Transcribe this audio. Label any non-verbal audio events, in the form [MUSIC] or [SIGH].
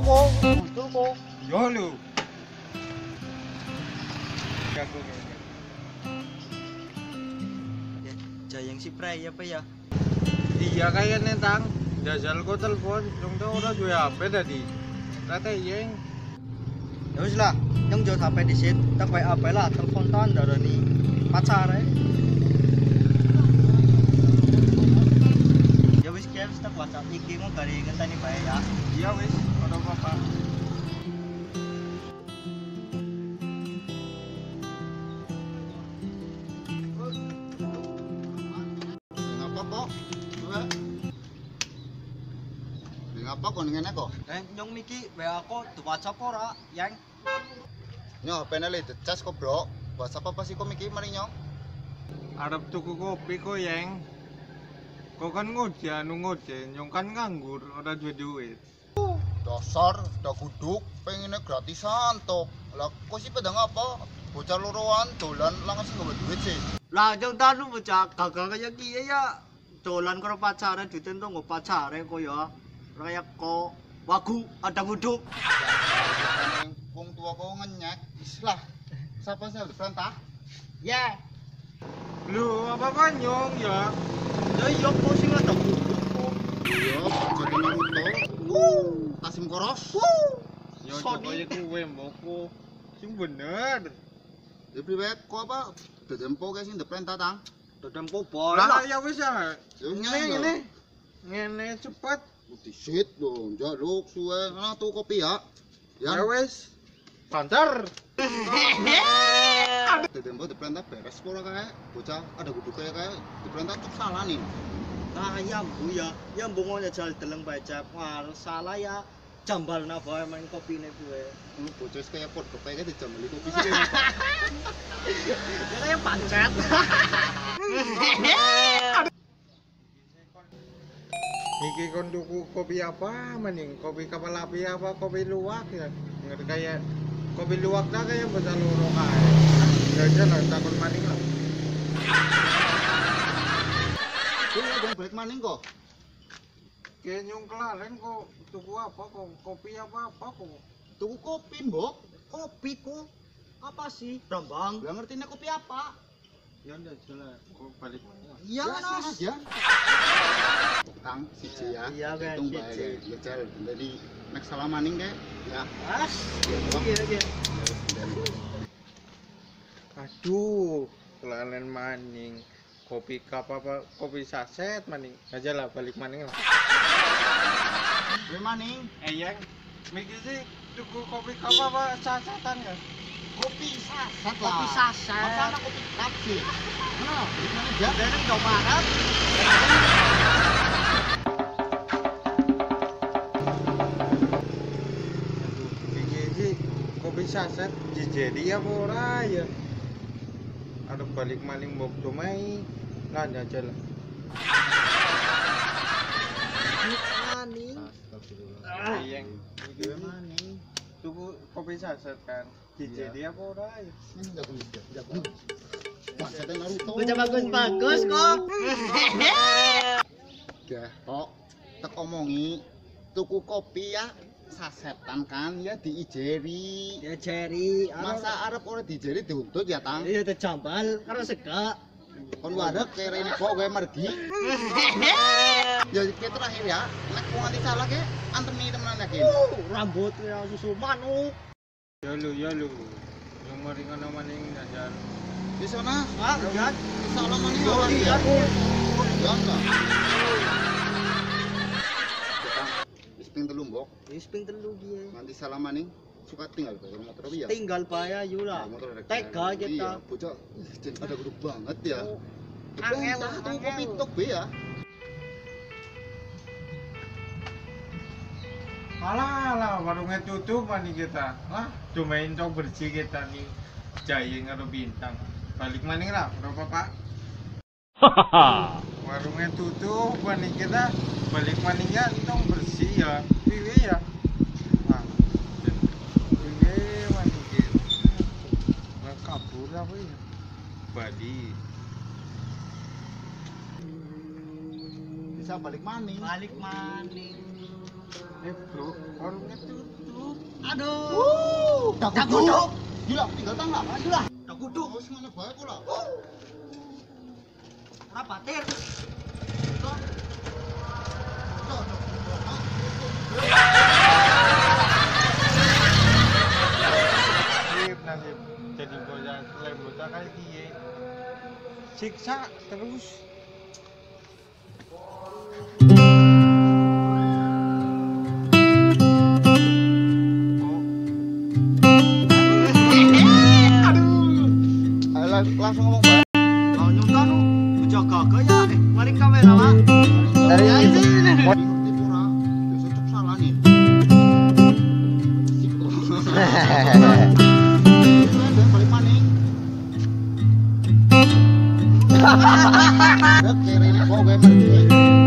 Koko, betul kok. Yo lu. Ganggu kayaknya. Ya, Jayang si Pray apa ya? Iya kayaknya tang. Jajal ko telepon, yung tao ora duwe HP tadi. Kata yeng. Ya wis lah, yang jauh HP di sit, tak baik apa lah, telepon tan dari pacar eh. Ya wis kian tak WhatsApp iki mau kari ngenteni bae ya. Iya wis, ora apa-apa. Kok? Ngapa kok ngene kok? Eh, nyong miki WA aku di WhatsApp ora, yang Nyo, penele dicas kok, Bro. WhatsApp apa sih kok miki mari nyong? Arep tuku kopi ko yeng. Kok kan ngojan, ngojen, yung kan nganggur, ora duwe duit. Dasar, udah guduk, pengennya gratisan toh. Lah, kok sih pedang apa? Bocah loroan dolan langsung sih duit sih. Lah jeng tanu bocah gagal kaya kiye ya. Dolan karo pacare ditento nggo pacare kok ya. Kayak kok wagu ada guduk. Yang wong tua kau ngenyek, islah. Siapa sih udah perintah? Ya. Lu apa kan nyong ya? Ya iya kok sing ada guduk kok. Iya, jadi Naruto. Tasim koros. Yo Sony. pokoknya kuwe mboko. Sing bener. Ya priwe kok apa? Dedempo guys sing udah perintah tang. Dedempo boy Lah ya wis ya. Ya Ngene ngene. ngene. Cepet. Di shit dong, jaluk suwe. Nah, tuh kopi ya. Ya Ya, wis. Pancar. Dedempo perintah beres sekolah kayak bocah ada guduk kayak di perintah cuk salah nih. Nah ya bu ya, ya bu mau jajal deleng baca. Wah salah ya. Jambal na boy main kopi nih gue. Lu bocah kayak pot kayak di jam beli kopi sih kayak? [LAUGHS] Ya kayak pancet. [LAUGHS] Iki kon tuku kopi apa maning? Kopi kapal api apa? Kopi luwak ya? Ngerti kayak kopi luwak dah kayak besar loro kae. Jajan lah takon maning lah. [LAUGHS] Lu jangan balik maning kok. Kayak nyung kelalen kok tuku apa kok kopi apa apa kok? Tuku kopi, Mbok. kopi kok. Apa sih? Brambang. Gak ngerti kopi apa. Ya udah jelas kok balik maning. Iya mas. aja. Tang siji ya. Iya, kan, Hitung bae. Ya jal, jadi next salah maning kayak ya. As. Iya iya. Aduh, kelalen maning. Kopi kap apa? Kopi saset maning. Aja lah balik maning lah. Gue maning. Eh yang mikir sih tuku kopi kap apa sasetan kan? Kopi saset lah. Kopi saset. Masa anak kopi cup sih? Nah, gimana aja? Dan dong makan. Mikir sih kopi saset jadi apa ora ya? Ada balik maning bok domai. Lah aja lah. Maning. Sih maning. tuku kopi saset kan? Jadi apa ora ya? Ini enggak boleh enggak boleh. Maksudnya Naruto. Bocah bagus bagus kok. Ya, kok tek omongi tuku kopi ya sasetan kan ya diijeri. Ya Cherry. Masa arep ora diijeri diuntut ya, Tang? Iya teh jambal karo sega. Kon wadah kere ini kok gue mergi. [LAUGHS] Ya kayak terakhir ya, nek mau nganti salah ke antemi temenan lagi. Uh, rambut ya susu manuk. Ya lu ya lu. Yang mari ngono maning jajan. Di sana, Ah, salah mana Yo ya? lihat. Ya enggak. Wis ping telu mbok, Wis ping telu dia. nanti salah maning suka tinggal bayar motor ya. Tinggal bayar motor ada Tega kita. Iya, bocah jen ada grup banget ya. Oh, Angel, angel, tuh kopi tok be ya. Alah, alah, warungnya tutup nih kita. Lah, cumain cok bersih kita nih. Jaya ngaruh bintang. Balik maning lah, berapa pak? warungnya tutup nih kita. Balik maningnya dong bersih ya. Piwe ya. Nah, piwe maning kita. Nggak kabur apa ya? Bali. bisa balik maning. balik maning Eh bro, warungnya tutup. aduh Tak Tak. Gila, tinggal tangga. aduh lah tak Wis ngene bae kok lah. patir Nasib, nasib. Jadi bocah selain bocah kayak dia. Siksa terus. Langsung ngomong jaga gaya eh. Kamera lah Dari ini, [LAUGHS] Kok gue